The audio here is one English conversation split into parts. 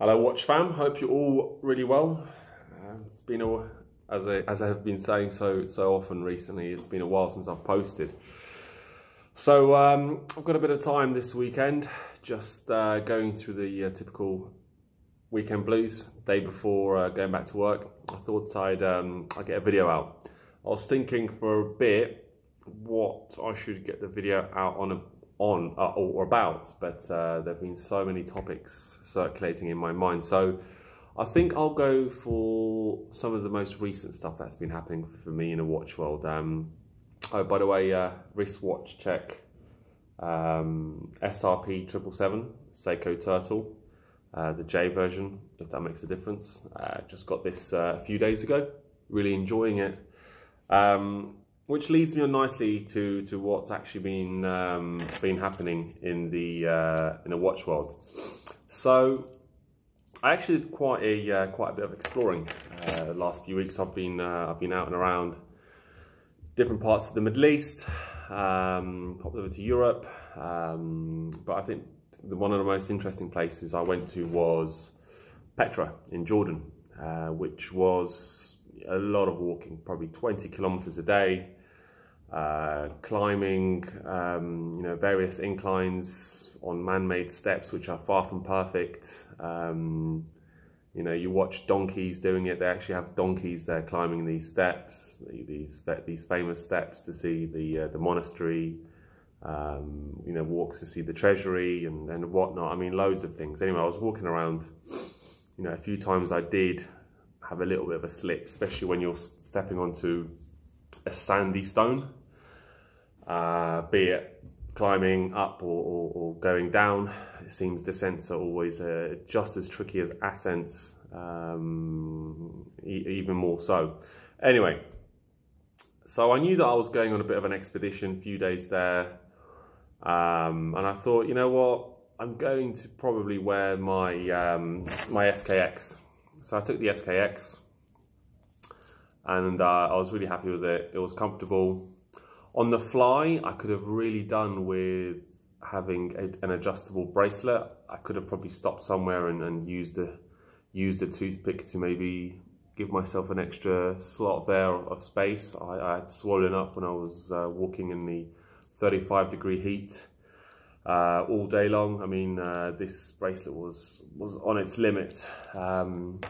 Hello, Watch fam. Hope you're all really well. Uh, it's been a, as I, as I have been saying so so often recently. It's been a while since I've posted. So um, I've got a bit of time this weekend, just uh, going through the uh, typical weekend blues. Day before uh, going back to work, I thought I'd um, I'd get a video out. I was thinking for a bit what I should get the video out on a on uh, or about, but uh, there have been so many topics circulating in my mind. So I think I'll go for some of the most recent stuff that's been happening for me in the watch world. Um, oh, by the way, uh, wristwatch check um, SRP triple seven Seiko Turtle, uh, the J version, if that makes a difference. Uh, just got this uh, a few days ago. Really enjoying it. Um, which leads me on nicely to to what's actually been um, been happening in the uh, in the watch world. So I actually did quite a uh, quite a bit of exploring uh, the last few weeks. I've been uh, I've been out and around different parts of the Middle East, um, popped over to Europe, um, but I think the, one of the most interesting places I went to was Petra in Jordan, uh, which was a lot of walking, probably 20 kilometers a day, uh, climbing, um, you know, various inclines on man-made steps, which are far from perfect. Um, you know, you watch donkeys doing it. They actually have donkeys there climbing these steps, these these famous steps to see the uh, the monastery. Um, you know, walks to see the treasury and and whatnot. I mean, loads of things. Anyway, I was walking around. You know, a few times I did have a little bit of a slip, especially when you're stepping onto a sandy stone, uh, be it climbing up or, or, or, going down. It seems descents are always uh, just as tricky as ascents, um, e even more so. Anyway, so I knew that I was going on a bit of an expedition, a few days there, um, and I thought, you know what, I'm going to probably wear my um, my SKX so I took the SKX and uh, I was really happy with it. It was comfortable. On the fly, I could have really done with having a, an adjustable bracelet. I could have probably stopped somewhere and, and used a used a toothpick to maybe give myself an extra slot there of space. I, I had swollen up when I was uh, walking in the 35 degree heat uh, all day long. I mean, uh, this bracelet was was on its limit. Um,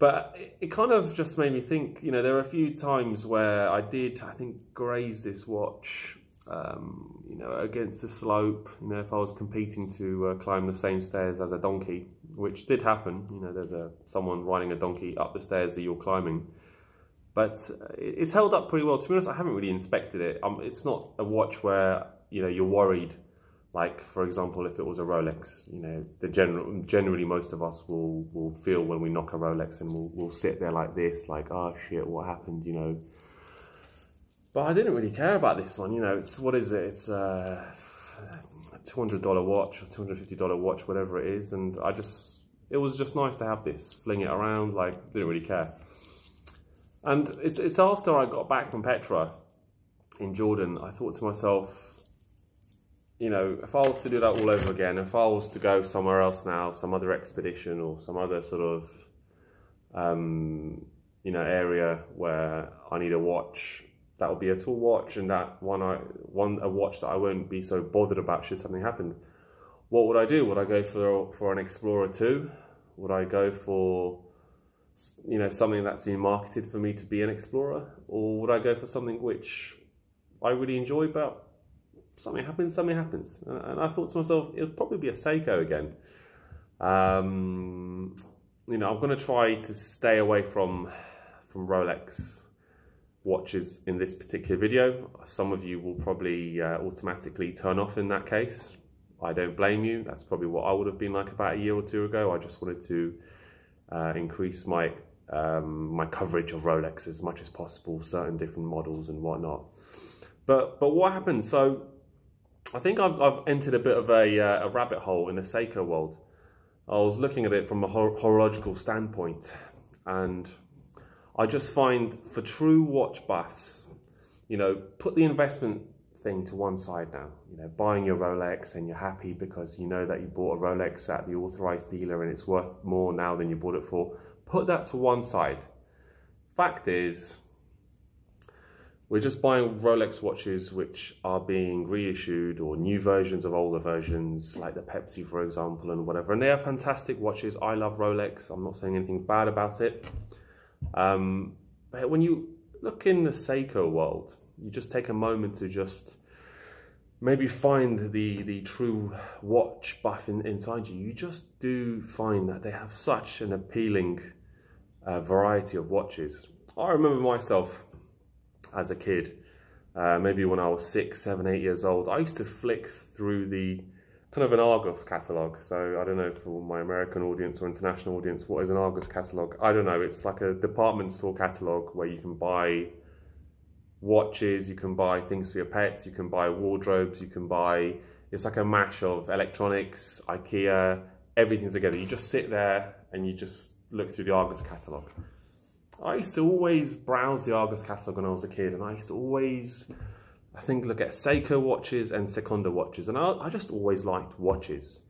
but it, it, kind of just made me think, you know, there were a few times where I did, I think, graze this watch, um, you know, against the slope, you know, if I was competing to uh, climb the same stairs as a donkey, which did happen, you know, there's a someone riding a donkey up the stairs that you're climbing. But uh, it's held up pretty well. To be honest, I haven't really inspected it. Um, it's not a watch where, you know, you're worried like for example, if it was a Rolex, you know, the general generally most of us will will feel when we knock a Rolex and we'll we'll sit there like this, like oh shit, what happened, you know. But I didn't really care about this one, you know. It's what is it? It's uh, a hundred dollar watch or two hundred fifty dollar watch, whatever it is, and I just it was just nice to have this, fling it around, like didn't really care. And it's it's after I got back from Petra in Jordan, I thought to myself, you know, if I was to do that all over again, if I was to go somewhere else now, some other expedition or some other sort of, um, you know, area where I need a watch, that would be a tool watch, and that one I one a watch that I won't be so bothered about should something happen. What would I do? Would I go for for an Explorer two? Would I go for you know something that's been marketed for me to be an Explorer, or would I go for something which I really enjoy but something happens, something happens. And I thought to myself, it'll probably be a Seiko again. Um, you know, I'm going to try to stay away from from Rolex watches in this particular video. Some of you will probably uh, automatically turn off in that case. I don't blame you. That's probably what I would have been like about a year or two ago. I just wanted to uh, increase my um, my coverage of Rolex as much as possible, certain different models and whatnot. But but what happened? So I think I've, I've entered a bit of a, uh, a rabbit hole in the Seiko world. I was looking at it from a horological standpoint, and I just find for true watch buffs, you know, put the investment thing to one side now. You know, buying your Rolex and you're happy because you know that you bought a Rolex at the authorized dealer and it's worth more now than you bought it for. Put that to one side. Fact is, we're just buying Rolex watches which are being reissued or new versions of older versions, like the Pepsi, for example, and whatever. And they are fantastic watches. I love Rolex. I'm not saying anything bad about it. Um, but when you look in the Seiko world, you just take a moment to just maybe find the the true watch buff in, inside you. You just do find that they have such an appealing uh, variety of watches. I remember myself as a kid, uh, maybe when I was six, seven, eight years old, I used to flick through the kind of an Argos catalogue. So I don't know for my American audience or international audience, what is an Argos catalogue? I don't know. It's like a department store catalogue where you can buy watches, you can buy things for your pets, you can buy wardrobes, you can buy, it's like a mash of electronics, IKEA, everything together. You just sit there and you just look through the Argos catalogue. I used to always browse the Argos catalogue when I was a kid, and I used to always, I think, look at Seiko watches and Seconda watches, and I, I just always liked watches.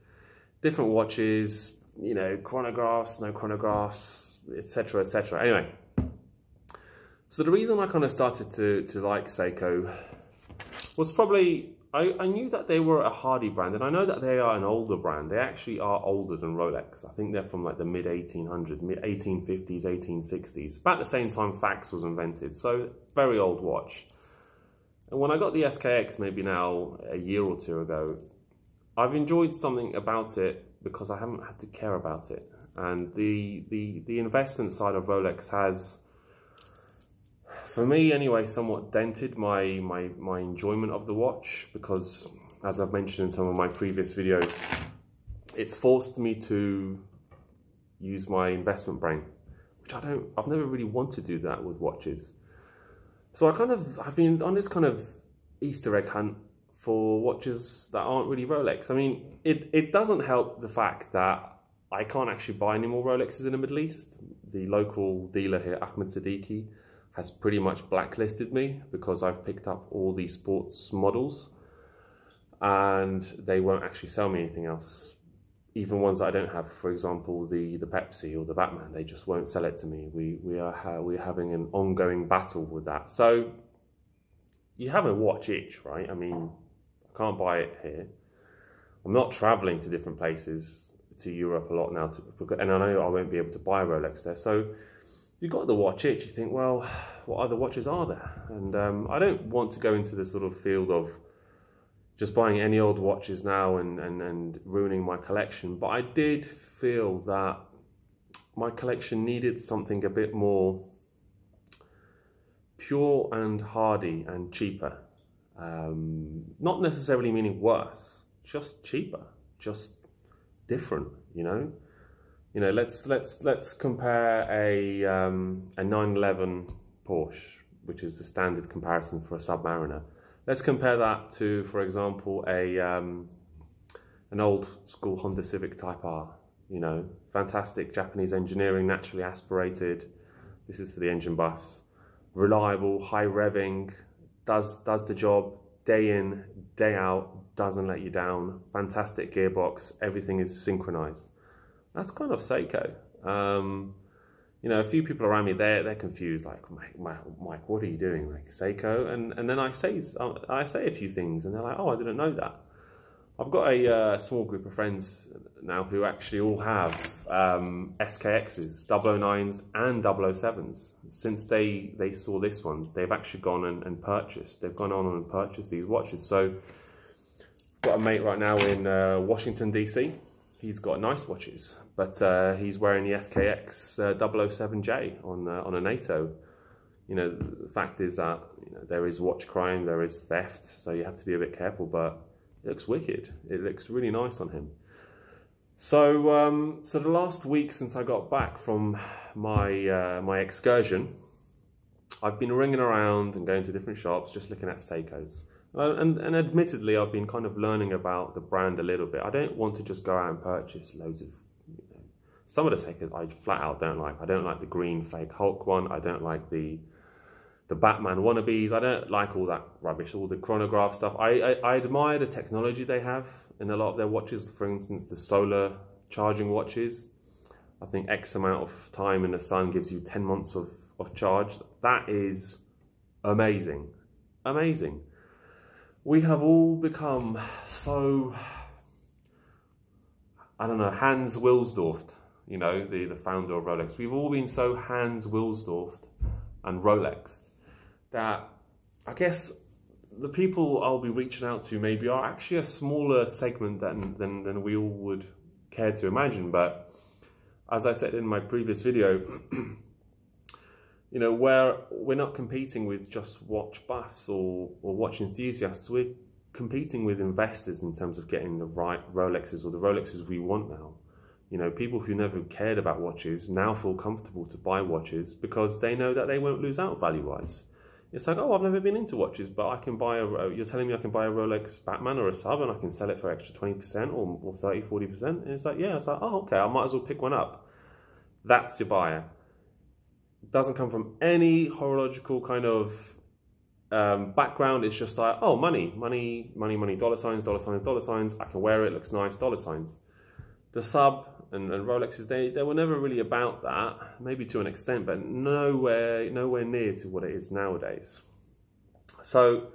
Different watches, you know, chronographs, no chronographs, etc., etc. Anyway, so the reason I kind of started to, to like Seiko was probably I, I knew that they were a Hardy brand, and I know that they are an older brand. They actually are older than Rolex. I think they're from like the mid 1800s, mid 1850s, 1860s. About the same time fax was invented, so very old watch. And when I got the SKX, maybe now a year or two ago, I've enjoyed something about it because I haven't had to care about it. And the the the investment side of Rolex has for me anyway, somewhat dented my, my, my enjoyment of the watch because as I've mentioned in some of my previous videos, it's forced me to use my investment brain, which I don't, I've never really wanted to do that with watches. So I kind of, I've been on this kind of Easter egg hunt for watches that aren't really Rolex. I mean, it, it doesn't help the fact that I can't actually buy any more Rolexes in the Middle East. The local dealer here, Ahmed Seddiqi, has pretty much blacklisted me because I've picked up all these sports models and they won't actually sell me anything else. Even ones that I don't have, for example, the, the Pepsi or the Batman, they just won't sell it to me. We, we are we're having an ongoing battle with that. So you have a watch itch, right? I mean, I can't buy it here. I'm not traveling to different places to Europe a lot now, to, and I know I won't be able to buy Rolex there. So you got the watch it, you think, well, what other watches are there? And um, I don't want to go into the sort of field of just buying any old watches now and, and, and ruining my collection, but I did feel that my collection needed something a bit more pure and hardy and cheaper. Um, not necessarily meaning worse, just cheaper, just different, you know? You know, let's let's let's compare a um, a 911 Porsche, which is the standard comparison for a Submariner. Let's compare that to, for example, a um, an old school Honda Civic Type R. You know, fantastic Japanese engineering, naturally aspirated. This is for the engine buffs. Reliable, high revving, does does the job day in, day out, doesn't let you down. Fantastic gearbox, everything is synchronized that's kind of Seiko. Um, you know, a few people around me, they're, they're confused, like, Mike, what are you doing? Like, Seiko? And, and then I say, I say a few things, and they're like, oh, I didn't know that. I've got a uh, small group of friends now who actually all have um, SKXs, 009s and 007s. Since they, they saw this one, they've actually gone and, and purchased. They've gone on and purchased these watches. So, got a mate right now in uh, Washington, D.C., he's got nice watches, but uh, he's wearing the SKX uh, 007J on uh, on a NATO. You know, the fact is that you know, there is watch crime, there is theft, so you have to be a bit careful. But it looks wicked. It looks really nice on him. So, um, so the last week since I got back from my uh, my excursion, I've been ringing around and going to different shops, just looking at Seikos. And, and admittedly, I've been kind of learning about the brand a little bit. I don't want to just go out and purchase loads of. You know, some of the Seikos I flat out don't like. I don't like the green fake Hulk one. I don't like the the Batman wannabes. I don't like all that rubbish, all the chronograph stuff. I, I, I admire the technology they have in a lot of their watches. For instance, the solar charging watches. I think X amount of time in the sun gives you 10 months of, of charge. That is amazing. Amazing. We have all become so, I don't know, Hans Wilsdorf, you know, the, the founder of Rolex. We've all been so Hans Wilsdorf and Rolex that I guess the people I'll be reaching out to maybe are actually a smaller segment than, than, than we all would care to imagine. But as I said in my previous video, you know, where we're not competing with just watch buffs or, or watch enthusiasts, we're competing with investors in terms of getting the right Rolexes or the Rolexes we want now. You know, people who never cared about watches now feel comfortable to buy watches because they know that they won't lose out value wise. It's like, oh, I've never been into watches, but I can buy a, you're telling me I can buy a Rolex Batman or a sub and I can sell it for extra 20% or, or 30, 40%. And it's like, yeah, it's like, oh, okay, I might as well pick one up. That's your buyer. Doesn't come from any horological kind of um, background. It's just like, oh, money, money, money, money, dollar signs, dollar signs, dollar signs. I can wear it, looks nice, dollar signs. The sub and, and Rolexes, they, they were never really about that, maybe to an extent, but nowhere, nowhere near to what it is nowadays. So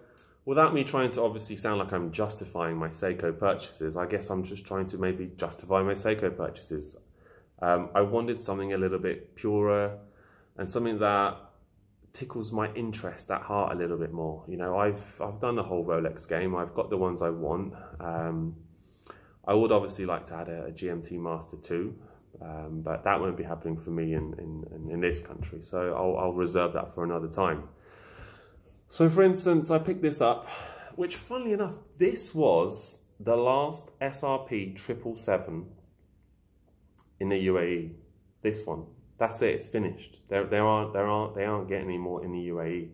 without me trying to obviously sound like I'm justifying my Seiko purchases, I guess I'm just trying to maybe justify my Seiko purchases. Um, I wanted something a little bit purer and something that tickles my interest at heart a little bit more. You know, I've I've done the whole Rolex game. I've got the ones I want. Um, I would obviously like to add a, a GMT Master 2, um, but that won't be happening for me in, in, in this country. So I'll, I'll reserve that for another time. So for instance, I picked this up, which funnily enough, this was the last SRP 777 in the UAE. This one. That's it, it's finished. There, there aren't, there aren't, they aren't getting any more in the UAE.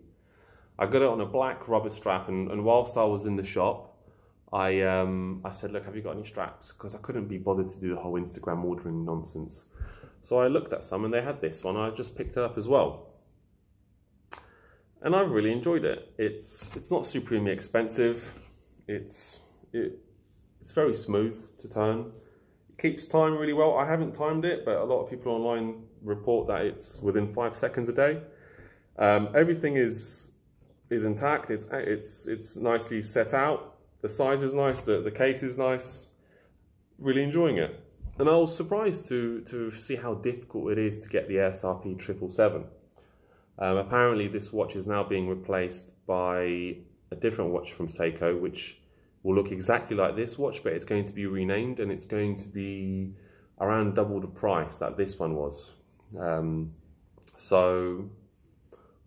I got it on a black rubber strap and, and whilst I was in the shop, I um, I said, look, have you got any straps? Because I couldn't be bothered to do the whole Instagram ordering nonsense. So I looked at some and they had this one. I just picked it up as well. And I've really enjoyed it. It's it's not supremely expensive. It's it it's very smooth to turn. It keeps time really well. I haven't timed it, but a lot of people online report that it's within five seconds a day. Um, everything is is intact. It's it's it's nicely set out the size is nice, the, the case is nice. Really enjoying it. And I was surprised to, to see how difficult it is to get the SRP 777. Um, apparently this watch is now being replaced by a different watch from Seiko, which will look exactly like this watch, but it's going to be renamed and it's going to be around double the price that this one was. Um, so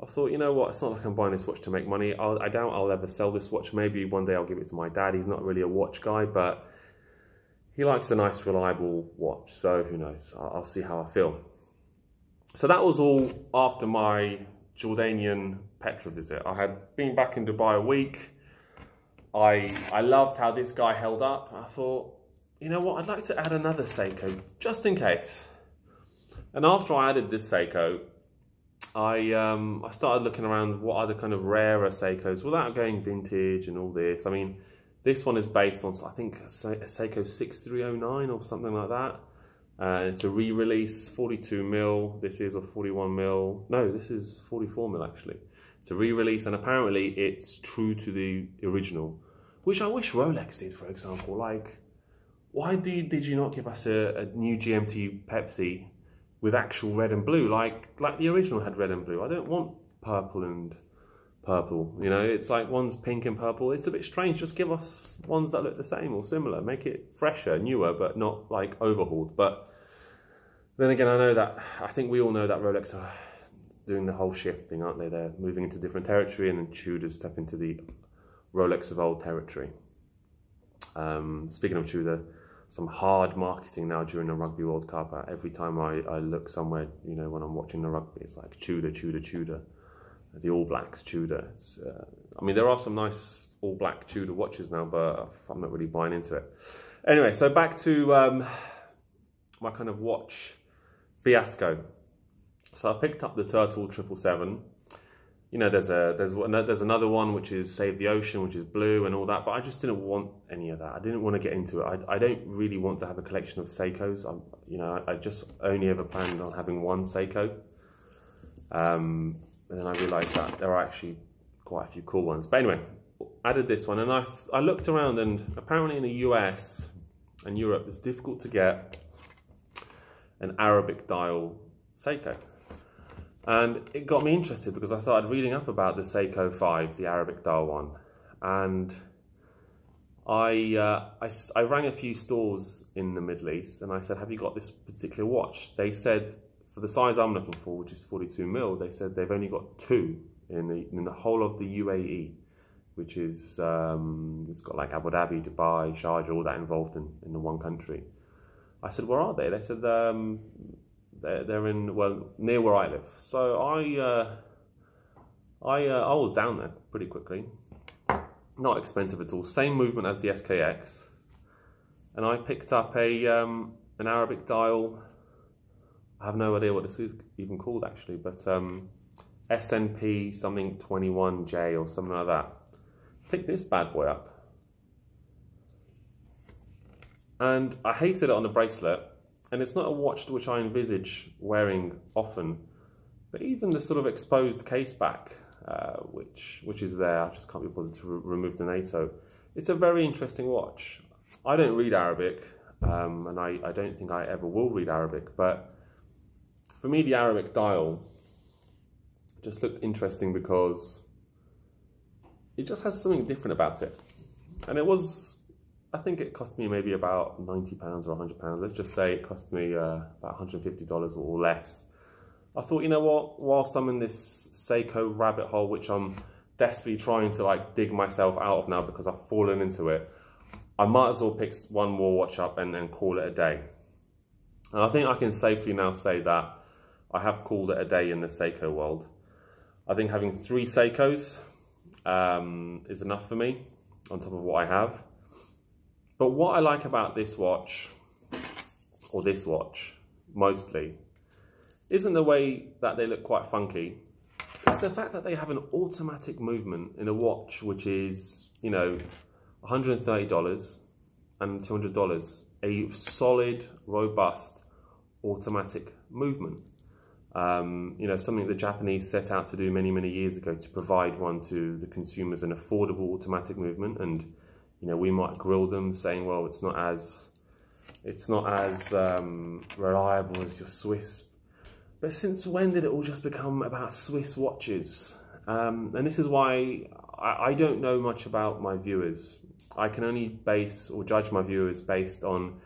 I thought, you know what, it's not like I'm buying this watch to make money. I'll, I doubt I'll ever sell this watch. Maybe one day I'll give it to my dad. He's not really a watch guy, but he likes a nice, reliable watch. So who knows? I'll, I'll see how I feel. So that was all after my Jordanian Petra visit. I had been back in Dubai a week. I, I loved how this guy held up. I thought, you know what, I'd like to add another Seiko, just in case. And after I added this Seiko, I um, I started looking around what other kind of rarer Seikos without going vintage and all this. I mean, this one is based on I think a Seiko 6309 or something like that. Uh, it's a re-release, 42 mil. This is a 41 mil. No, this is 44 mil actually. It's a re-release, and apparently it's true to the original, which I wish Rolex did, for example. Like, why did did you not give us a, a new GMT Pepsi with actual red and blue, like like the original had red and blue. I don't want purple and purple. You know, it's like one's pink and purple. It's a bit strange. Just give us ones that look the same or similar. Make it fresher, newer, but not like overhauled. But then again, I know that I think we all know that Rolex are doing the whole shift thing, aren't they? They're moving into different territory, and then Tudor step into the Rolex of old territory. Um, speaking of Tudor some hard marketing now during the Rugby World Cup. Every time I, I look somewhere, you know, when I'm watching the rugby, it's like Tudor, Tudor, Tudor. The All Blacks Tudor. It's, uh, I mean, there are some nice All Black Tudor watches now, but I'm not really buying into it. Anyway, so back to um, my kind of watch fiasco. So I picked up the Turtle 777. You know, there's a there's there's another one which is Save the Ocean, which is blue and all that. But I just didn't want any of that. I didn't want to get into it. I, I don't really want to have a collection of Seikos. I'm, you know, I, just only ever planned on having one Seiko. Um, and then I realised that there are actually quite a few cool ones. But anyway, added this one, and I I looked around, and apparently in the US and Europe, it's difficult to get an Arabic dial Seiko. And it got me interested because I started reading up about the Seiko 5, the Arabic dial one. And I, uh, I, I rang a few stores in the Middle East and I said, have you got this particular watch? They said, for the size I'm looking for, which is 42 mil, they said they've only got two in the, in the whole of the UAE, which is, um, it's got like Abu Dhabi, Dubai, Sharjah, all that involved in, in the one country. I said, where are they? They said, um, they're, they're in well near where I live. So I uh, I uh, I was down there pretty quickly. Not expensive at all. Same movement as the SKX, and I picked up a um, an Arabic dial. I have no idea what this is even called actually, but um, SNP something 21J or something like that. Pick this bad boy up. And I hated it on the bracelet and it's not a watch which I envisage wearing often, but even the sort of exposed case back, uh, which, which is there, I just can't be bothered to re remove the NATO. It's a very interesting watch. I don't read Arabic, um, and I, I don't think I ever will read Arabic, but for me, the Arabic dial just looked interesting because it just has something different about it. And it was I think it cost me maybe about ninety pounds or hundred pounds. Let's just say it cost me uh, about hundred fifty dollars or less. I thought, you know what? Whilst I'm in this Seiko rabbit hole, which I'm desperately trying to like dig myself out of now because I've fallen into it, I might as well pick one more watch up and then call it a day. And I think I can safely now say that I have called it a day in the Seiko world. I think having three Seikos um, is enough for me on top of what I have. But what I like about this watch, or this watch, mostly, isn't the way that they look quite funky. It's the fact that they have an automatic movement in a watch which is, you know, $130 and $200. A solid, robust, automatic movement. Um, you know, something the Japanese set out to do many, many years ago to provide one to the consumers, an affordable automatic movement. And you know, we might grill them saying, well, it's not as, it's not as um, reliable as your Swiss. But since when did it all just become about Swiss watches? Um, and this is why I, I don't know much about my viewers. I can only base or judge my viewers based on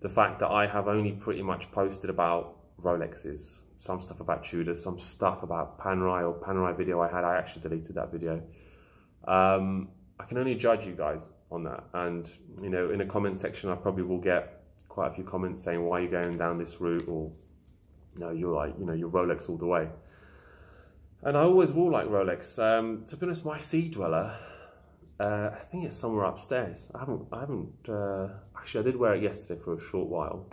the fact that I have only pretty much posted about Rolexes, some stuff about Tudor, some stuff about Panerai or Panerai video I had, I actually deleted that video. Um, I can only judge you guys on that. And, you know, in the comment section, I probably will get quite a few comments saying, why are you going down this route? Or, no, you're like, you know, you're Rolex all the way. And I always will like Rolex. Um, to be honest, my Sea Dweller, uh, I think it's somewhere upstairs. I haven't, I haven't, uh, actually I did wear it yesterday for a short while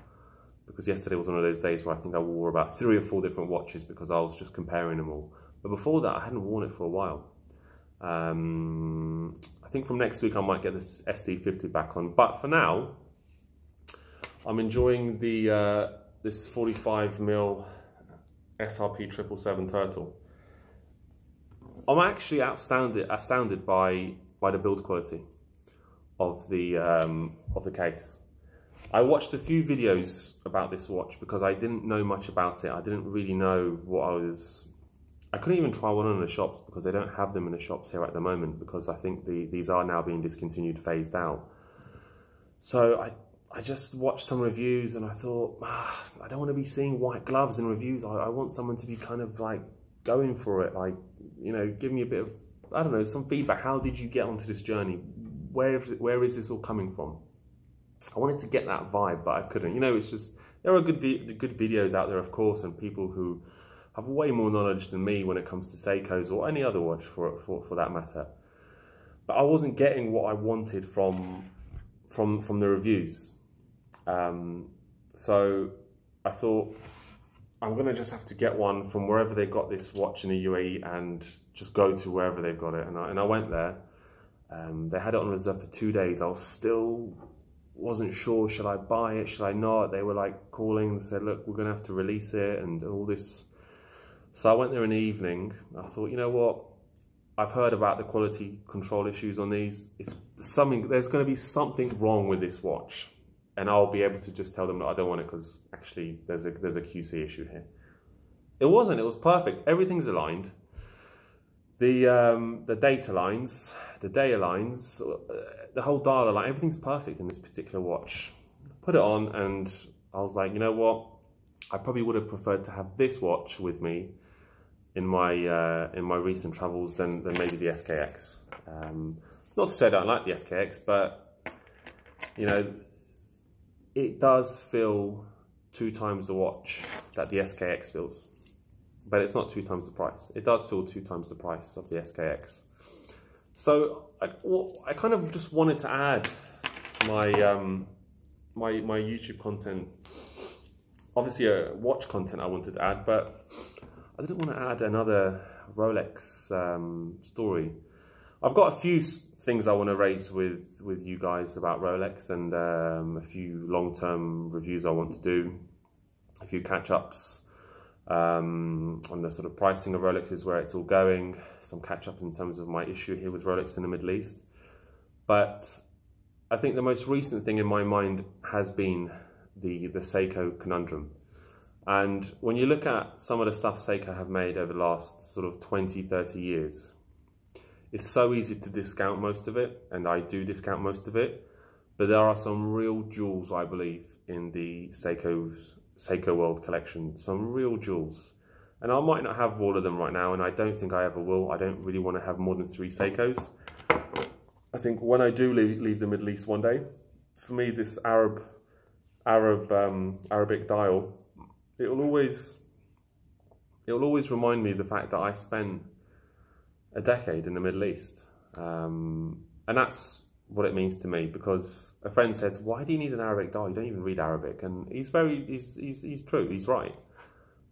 because yesterday was one of those days where I think I wore about three or four different watches because I was just comparing them all. But before that, I hadn't worn it for a while. Um, I think from next week I might get this SD50 back on. But for now, I'm enjoying the uh, this 45 mil SRP 777 turtle. I'm actually astounded astounded by by the build quality of the um, of the case. I watched a few videos about this watch because I didn't know much about it. I didn't really know what I was I couldn't even try one on in the shops because they don't have them in the shops here at the moment because I think the, these are now being discontinued, phased out. So I, I just watched some reviews and I thought, ah, I don't want to be seeing white gloves in reviews. I, I want someone to be kind of like going for it, like, you know, give me a bit of, I don't know, some feedback. How did you get onto this journey? Where, where is this all coming from? I wanted to get that vibe, but I couldn't. You know, it's just, there are good, good videos out there, of course, and people who have way more knowledge than me when it comes to Seikos or any other watch for, for, for that matter. But I wasn't getting what I wanted from, from, from the reviews. Um, so I thought, I'm gonna just have to get one from wherever they got this watch in the UAE and just go to wherever they've got it. And I, and I went there. Um, they had it on reserve for two days. I was still wasn't sure. Should I buy it? Should I not? They were like calling and said, "Look, we're gonna have to release it," and all this. So I went there in the evening. I thought, you know what? I've heard about the quality control issues on these. It's something. There's going to be something wrong with this watch and I'll be able to just tell them that I don't want it because actually there's a there's a QC issue here. It wasn't. It was perfect. Everything's aligned. The um, the data lines, the data lines, uh, the whole dial line, everything's perfect in this particular watch. Put it on, and I was like, you know what? I probably would have preferred to have this watch with me in my uh, in my recent travels than than maybe the SKX. Um, not to say I don't like the SKX, but you know it does feel two times the watch that the SKX feels, but it's not two times the price. It does feel two times the price of the SKX. So I, well, I kind of just wanted to add to my um, my my YouTube content. Obviously, a watch content I wanted to add, but I didn't want to add another Rolex um, story. I've got a few things I want to raise with, with you guys about Rolex and um, a few long-term reviews I want to do, a few catch-ups um, on the sort of pricing of Rolexes, where it's all going, some catch-up in terms of my issue here with Rolex in the Middle East. But I think the most recent thing in my mind has been the, the Seiko conundrum. And when you look at some of the stuff Seiko have made over the last sort of 20, 30 years, it's so easy to discount most of it, and I do discount most of it. But there are some real jewels, I believe, in the Seiko's Seiko World collection. Some real jewels. And I might not have all of them right now, and I don't think I ever will. I don't really want to have more than three Seikos. I think when I do leave, leave the Middle East one day, for me, this Arab, Arab, um, Arabic dial, it will always, it will always remind me the fact that I spent a decade in the Middle East. Um, and that's what it means to me because a friend said, why do you need an Arabic dial? You don't even read Arabic. And he's very, he's, he's, he's true, he's right.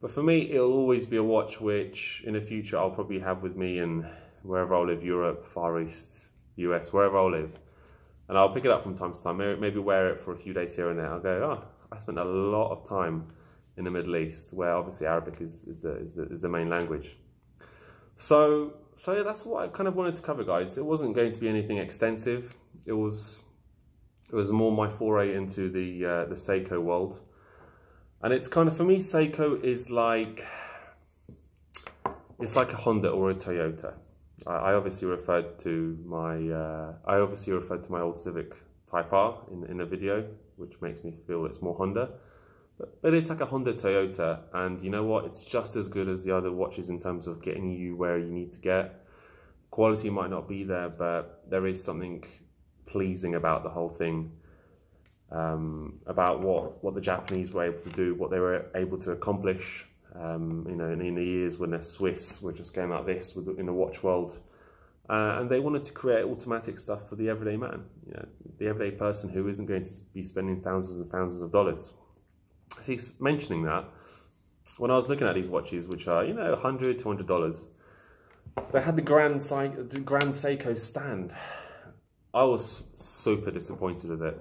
But for me, it'll always be a watch which in the future I'll probably have with me in wherever I live, Europe, Far East, US, wherever I live. And I'll pick it up from time to time, maybe wear it for a few days here and there. I'll go, oh, I spent a lot of time in the Middle East where obviously Arabic is, is, the, is, the, is the main language. So so yeah, that's what I kind of wanted to cover, guys. It wasn't going to be anything extensive. It was it was more my foray into the uh, the Seiko world, and it's kind of for me, Seiko is like it's like a Honda or a Toyota. I, I obviously referred to my uh, I obviously referred to my old Civic Type R in in a video, which makes me feel it's more Honda. But, but it's like a Honda Toyota, and you know what? It's just as good as the other watches in terms of getting you where you need to get. Quality might not be there, but there is something pleasing about the whole thing. Um, about what, what the Japanese were able to do, what they were able to accomplish. Um, you know, in, the years when the Swiss were just going like this with, in the watch world, uh, and they wanted to create automatic stuff for the everyday man, you know, the everyday person who isn't going to be spending thousands and thousands of dollars see, mentioning that, when I was looking at these watches, which are, you know, $100, $200, they had the Grand, the Grand Seiko stand. I was super disappointed with it.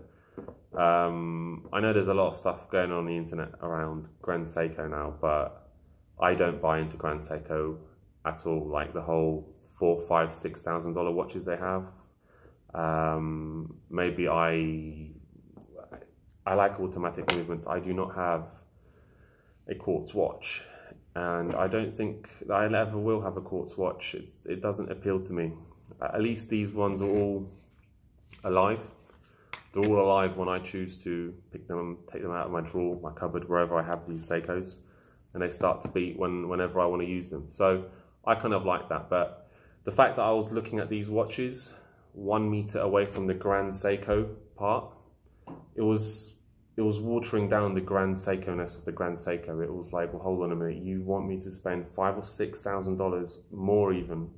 Um, I know there's a lot of stuff going on, on the internet around Grand Seiko now, but I don't buy into Grand Seiko at all. Like the whole four, five, six thousand dollar watches they have. Um, maybe I I like automatic movements. I do not have a quartz watch and I don't think I ever will have a quartz watch. It's, it doesn't appeal to me. At least these ones are all alive. They're all alive when I choose to pick them, take them out of my drawer, my cupboard, wherever I have these Seikos, and they start to beat when, whenever I want to use them. So I kind of like that. But the fact that I was looking at these watches one meter away from the Grand Seiko part, it was it was watering down the Grand Seiko-ness of the Grand Seiko. It was like, well, hold on a minute, you want me to spend five or six thousand dollars, more even,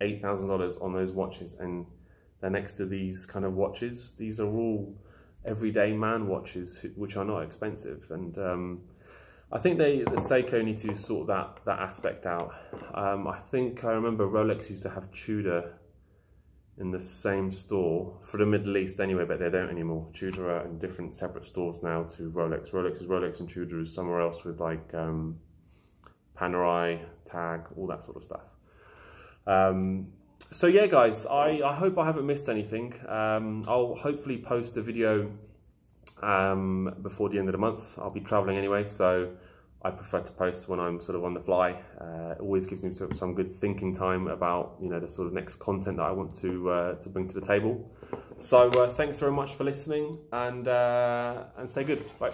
eight thousand dollars on those watches, and they're next to these kind of watches. These are all everyday man watches, which are not expensive, and um, I think they the Seiko need to sort that that aspect out. Um, I think I remember Rolex used to have Tudor in the same store for the Middle East anyway, but they don't anymore. Tudor are in different separate stores now to Rolex. Rolex is Rolex and Tudor is somewhere else with like um, Panerai, Tag, all that sort of stuff. Um, so yeah, guys, I, I hope I haven't missed anything. Um, I'll hopefully post a video um, before the end of the month. I'll be traveling anyway, so I prefer to post when I'm sort of on the fly. Uh, it always gives me some good thinking time about you know the sort of next content that I want to uh, to bring to the table. So uh, thanks very much for listening and uh, and stay good. Bye.